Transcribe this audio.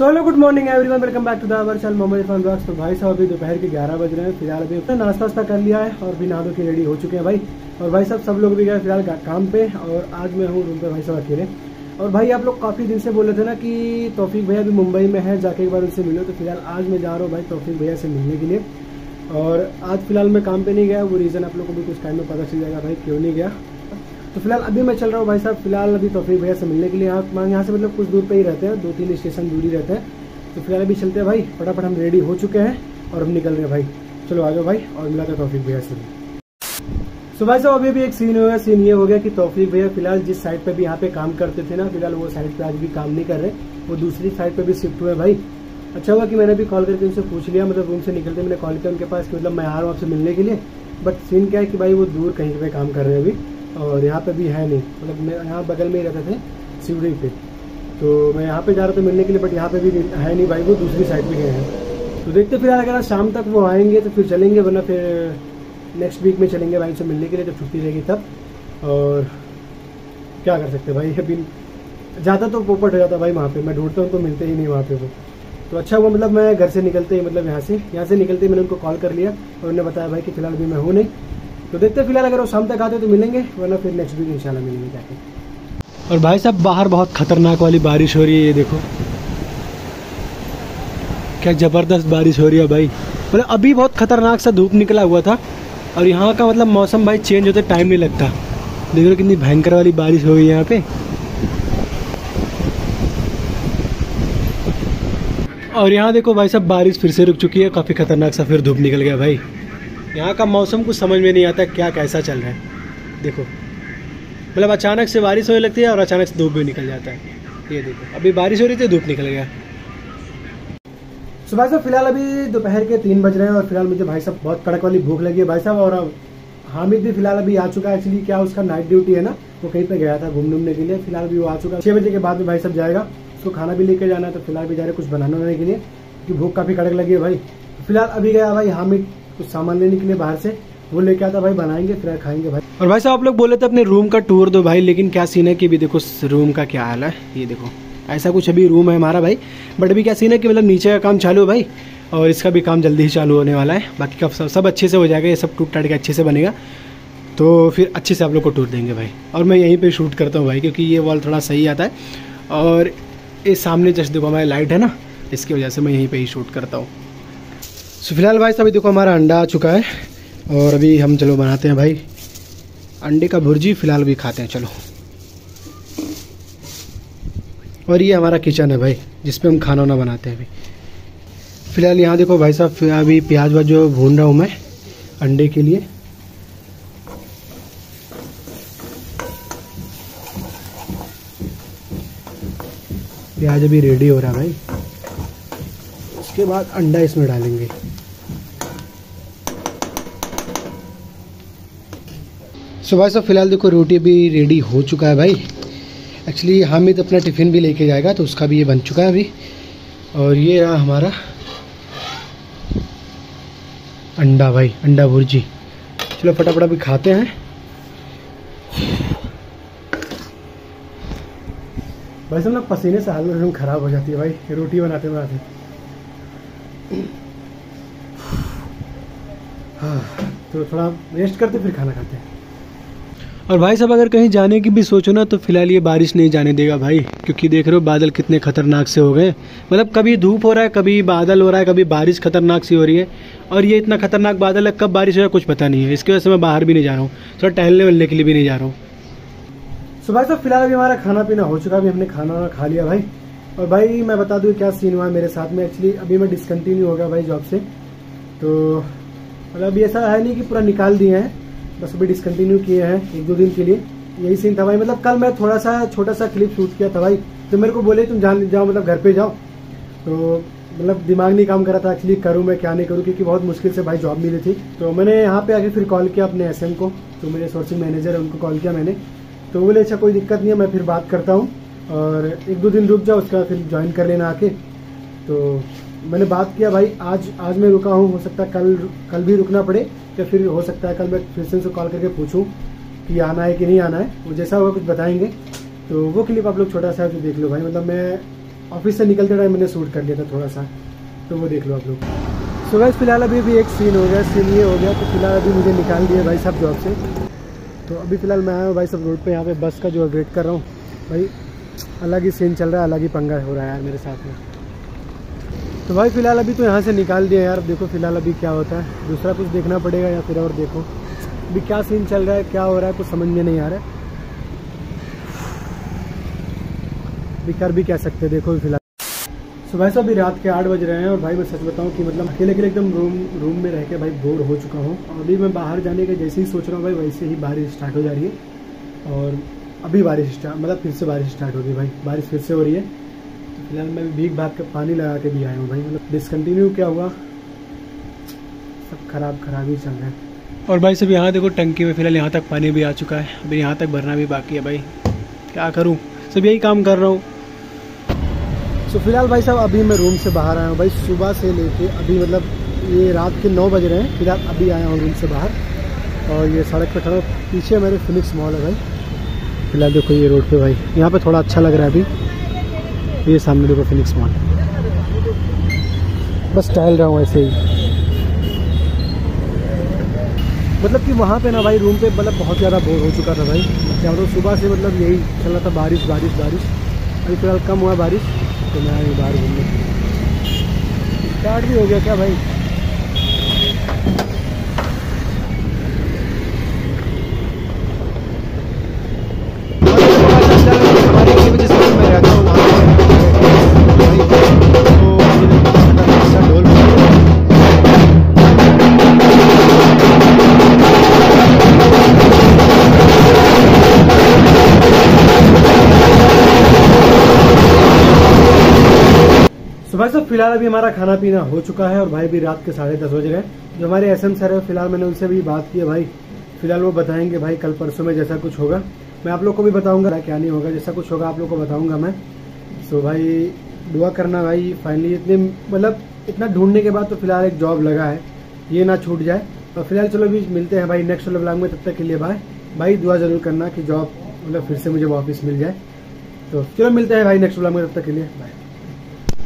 So hello good morning everyone welcome back to the our channel Mohammad Irfan blogs तो भाई साहब, अभी दोपहर के 11 बज रहे हैं। फ़िलहाल अभी अपना नाश्ता वास्ता कर लिया है और भी नहा के रेडी हो चुके हैं भाई। और भाई साहब, सब लोग भी गए फ़िलहाल काम पे और आज मैं हूँ रूम पे भाई साहब अकेले। और भाई, आप लोग काफ़ी दिन से बोले थे ना कि तौफीक भैया भी मुंबई में है, जाके एक बार उनसे मिलो। तो फ़िलहाल आज मैं जा रहा हूँ भाई तौफीक भैया से मिलने के लिए। और आज फ़िलहाल मैं काम पे नहीं गया। वो रीज़न आप लोग को भी कुछ टाइम में पता चल जाएगा भाई, क्यों नहीं गया। तो फ़िलहाल अभी मैं चल रहा हूँ भाई साहब, फ़िलहाल अभी तौफीक भैया से मिलने के लिए यहाँ यहाँ से मतलब कुछ दूर पे ही रहते हैं दो तीन स्टेशन दूरी रहते हैं। तो फ़िलहाल अभी चलते हैं भाई, फटाफट हम रेडी हो चुके हैं और हम निकल रहे हैं भाई। चलो आ जाओ भाई और मिला था तौफीक भैया से। सो भाई साहब, अभी भी एक सीन हुआ सीन ये हो गया कि तौफीक भैया फ़िलहाल जिस साइड पे भी यहाँ पे काम करते थे ना, फ़िलहाल वो साइड पे आज भी काम नहीं कर रहे, वो दूसरी साइड पे भी शिफ्ट हुए भाई। अच्छा हुआ कि मैंने भी कॉल करके उनसे पूछ लिया मतलब रूम से निकलते मैंने कॉल किया उनके पास कि मतलब मैं आ रहा हूँ आपसे मिलने के लिए बट सीन क्या है कि भाई वो दूर कहीं पे काम कर रहे हैं अभी। और यहाँ पे भी है नहीं। मतलब मैं यहाँ बगल में ही रहते थे सिवड़ी पे। तो मैं यहाँ पे जा रहा था मिलने के लिए बट यहाँ पे भी है नहीं भाई, वो दूसरी साइड पे गए हैं। तो देखते फिर अगर शाम तक वो आएँगे तो फिर चलेंगे, वरना फिर नेक्स्ट वीक में चलेंगे भाई से मिलने के लिए, जब छुट्टी रहेगी तब। और क्या कर सकते भाई, अभी ज़्यादा तो पोपट हो जाता भाई वहाँ पे। मैं ढूंढता हूँ तो मिलते ही नहीं वहाँ पे वो। तो अच्छा हुआ मतलब मैं घर से निकलते ही मतलब यहाँ से यहाँ से निकलते ही मैंने उनको कॉल कर लिया और उन्होंने बताया भाई कि फ़िलहाल अभी मैं हूँ नहीं। तो देखते फ़िलहाल अगर वो शाम तक आते तो मिलेंगे, वरना फिर नेक्स्ट वीक इंशाल्लाह मिलेंगे जाके। और भाई साहब, बाहर बहुत खतरनाक वाली बारिश हो रही है, ये देखो। क्या ज़बरदस्त बारिश हो रही है भाई। मतलब अभी बहुत खतरनाक सा धूप निकला हुआ था, और यहाँ का मतलब मौसम भाई चेंज होते टाइम नहीं लगता। देख लो कितनी भयंकर वाली बारिश हो गई यहाँ पे। और यहाँ देखो भाई साहब, बारिश फिर से रुक चुकी है, काफ़ी खतरनाक सा फिर धूप निकल गया भाई। यहाँ का मौसम कुछ समझ में नहीं आता क्या कैसा चल रहा है। देखो मतलब अचानक से बारिश होने लगती है और अचानक से धूप भी निकल जाता है। ये देखो, अभी बारिश हो रही थी, धूप निकल गया। सुबह से फ़िलहाल अभी दोपहर के तीन बज रहे हैं और फ़िलहाल मुझे भाई साहब बहुत कड़क वाली भूख लगी है भाई साहब, और हामिद भी फ़िलहाल अभी आ चुका है एक्चुअली क्या उसका नाइट ड्यूटी है ना, वो कहीं पे गया था घूमने उमने के लिए, फ़िलहाल भी वो आ चुका है। छह बजे के बाद में भाई साहब जाएगा, उसको खाना भी लेके जाना है तो फ़िलहाल भी जा रहे कुछ बनाने के लिए, क्योंकि भूख काफ़ी कड़क लगी है भाई। फ़िलहाल अभी गया भाई हामिद कुछ सामान लेने के लिए बाहर से, वो लेके आता भाई, बनाएँगे, फिर खाएँगे भाई। और भाई साहब, आप लोग बोले थे अपने रूम का टूर दो भाई, लेकिन क्या सीन है कि अभी देखो रूम का क्या हाल है? ये देखो। ऐसा कुछ अभी रूम है हमारा भाई बट अभी क्या सीन है कि मतलब नीचे का काम चालू है भाई, और इसका भी काम जल्दी ही चालू होने वाला है। बाकी का सब सब अच्छे से हो जाएगा, ये सब टूट टाट के अच्छे से बनेगा। तो फिर अच्छे से आप लोग को टूर देंगे भाई। और मैं यहीं पे शूट करता हूँ भाई, क्योंकि ये वॉल थोड़ा सही आता है। और ये सामने जस्ट देखो हमारी लाइट है ना, इसकी वजह से मैं यहीं पे ही शूट करता हूँ। सो फ़िलहाल भाई अभी देखो हमारा अंडा आ चुका है और अभी हम चलो बनाते हैं भाई। अंडे का भुर्जी फ़िलहाल भी खाते हैं, चलो। और ये हमारा किचन है भाई, जिसपे हम खाना वाना बनाते हैं अभी। फ़िलहाल यहाँ देखो भाई साहब अभी प्याज वाज जो भून रहा हूँ मैं अंडे के लिए। प्याज अभी रेडी हो रहा है भाई। उसके बाद अंडा इसमें डालेंगे। सो भाई साहब, फ़िलहाल देखो, रोटी अभी रेडी हो चुका है भाई। एक्चुअली हामिद अपना टिफ़िन भी लेके जाएगा तो उसका भी ये बन चुका है अभी। और ये रहा हमारा अंडा भाई, अंडा भुर्जी। चलो, फटाफट अभी खाते हैं। भाई सब ना पसीने से हालत एकदम ख़राब हो जाती है भाई रोटी बनाते बनाते। हाँ तो थोड़ा रेस्ट करते, फिर खाना खाते हैं। और भाई साहब, अगर कहीं जाने की भी सोचो ना तो फ़िलहाल ये बारिश नहीं जाने देगा भाई, क्योंकि देख रहे हो बादल कितने खतरनाक से हो गए। मतलब कभी धूप हो रहा है, कभी बादल हो रहा है, कभी बारिश खतरनाक सी हो रही है, और ये इतना खतरनाक बादल है, कब बारिश हो रहा है कुछ पता नहीं है। इसकी वजह से मैं बाहर भी नहीं जा रहा हूँ, थोड़ा टहलने वहलने के लिए भी नहीं जा रहा हूँ। सो भाई साहब, फ़िलहाल अभी हमारा खाना पीना हो चुका, अभी हमने खाना वाना खा लिया भाई। और भाई, मैं बता दूँ, क्या सीन हुआ मेरे साथ में? एक्चुअली अभी मैं डिसकंटिन्यू हो गया भाई जॉब से। तो मतलब ऐसा है नहीं कि पूरा निकाल दिए हैं। बस अभी डिसकंटिन्यू किए हैं, एक दो दिन के लिए। यही सीन था भाई। मतलब कल मैं थोड़ा सा छोटा सा क्लिप शूट किया था भाई। तो मेरे को बोले, तुम जान जाओ मतलब घर पे जाओ। तो मतलब दिमाग नहीं काम कर रहा था एक्चुअली करूँ मैं, क्या नहीं करूँ? क्योंकि बहुत मुश्किल से भाई जॉब मिली थी। तो मैंने यहाँ पे आके फिर कॉल किया अपने एस को। जो मेरे सोर्सिंग मैनेजर है, उनको कॉल किया मैंने। तो बोले अच्छा कोई दिक्कत नहीं है, मैं फिर बात करता हूँ। और एक दो दिन रुक जाओ, उसका फिर ज्वाइन कर लेना आके। तो मैंने बात किया, भाई, आज आज मैं रुका हूँ। हो सकता है कल कल भी रुकना पड़े। या फिर हो सकता है कल मैं फिर से उनसे कॉल करके पूछूँ कि आना है कि नहीं आना है। वो जैसा होगा कुछ बताएँगे। तो वो क्लिप आप लोग छोटा सा देख लो भाई मतलब मैं ऑफ़िस से निकलते टाइम मैंने शूट कर लिया था थोड़ा सा। तो वो देख लो आप लोग। सो so, फ़िलहाल अभी भी एक सीन हो गया सीन ये हो गया तो फ़िलहाल अभी मुझे निकाल दिया भाई साहब जॉब से। तो अभी फ़िलहाल मैं आया हूँ भाई सब रोड पे यहाँ पे बस का जो वेट कर रहा हूँ। भाई अलग ही सीन चल रहा है अलग ही पंगा हो रहा है यार मेरे साथ में। तो भाई फ़िलहाल अभी तो यहाँ से निकाल दिया यार। देखो फ़िलहाल अभी क्या होता है। दूसरा कुछ देखना पड़ेगा या फिर और देखो। अभी क्या सीन चल रहा है, क्या हो रहा है, कुछ समझ में नहीं आ रहा है। अभी कर भी कह सकते देखो फ़िलहाल। से अभी रात के आठ बज रहे हैं और भाई मैं सच बताऊँ कि मतलब अकेले अकेले एकदम रूम रूम में रह के भाई बोर हो चुका हूँ। अभी मैं बाहर जाने के जैसे ही सोच रहा हूँ, भाई वैसे ही बारिश स्टार्ट हो जा रही है। और अभी बारिश मतलब फिर से बारिश स्टार्ट होगी भाई। बारिश फिर से हो रही है। फ़िलहाल मैं भीग भाग के पानी लगा के भी आया हूँ भाई। मतलब डिसकंटिन्यू क्या हुआ? सब खराब खराब ही चल रहा है। और भाई सब यहाँ देखो टंकी में फ़िलहाल यहाँ तक पानी भी आ चुका है। अभी यहाँ तक भरना भी बाकी है भाई। क्या करूँ? सब यही काम कर रहा हूँ। सो so, फ़िलहाल भाई साहब अभी मैं रूम से बाहर आया हूँ भाई। सुबह से लेके अभी मतलब ये रात के नौ बज रहे हैं। फ़िलहाल अभी आया हूँ रूम से बाहर। और ये सड़क पे खड़ा पीछे मेरे फिनिक्स मॉल है भाई। फ़िलहाल देखो ये रोड पे भाई। यहाँ पे थोड़ा अच्छा लग रहा है अभी। ये सामने देखो फिनिक्स मॉल बस टहल रहा हूँ ऐसे ही। मतलब कि वहाँ पे ना भाई रूम पे मतलब बहुत ज़्यादा बोर हो चुका था भाई। क्या मतलब सुबह से मतलब यही चल रहा था बारिश बारिश बारिश। अभी फ़िलहाल कम हुआ बारिश तो मैं बाहर घूमने। स्टार्ट भी हो गया क्या भाई? भाई साहब, फ़िलहाल अभी हमारा खाना पीना हो चुका है और भाई भी रात के साढ़े दस बज गए। जो हमारे एस एम सर है, फ़िलहाल मैंने उनसे भी बात की है भाई। फ़िलहाल वो बताएँगे भाई कल परसों में जैसा कुछ होगा। मैं आप लोग को भी बताऊँगा क्या नहीं होगा, जैसा कुछ होगा आप लोग को बताऊँगा मैं। सो भाई, दुआ करना भाई फाइनली इतने मतलब इतना ढूँढने के बाद तो फ़िलहाल एक जॉब लगा है। ये ना छूट जाए। और फ़िलहाल चलो भी मिलते हैं भाई नेक्स्ट ब्लॉग में, तब तक के लिए भाई भाई दुआ ज़रूर करना कि जॉब मतलब फिर से मुझे वापस मिल जाए। तो चलो मिलते हैं भाई नेक्स्ट ब्लॉग में, तब तक के लिए बाय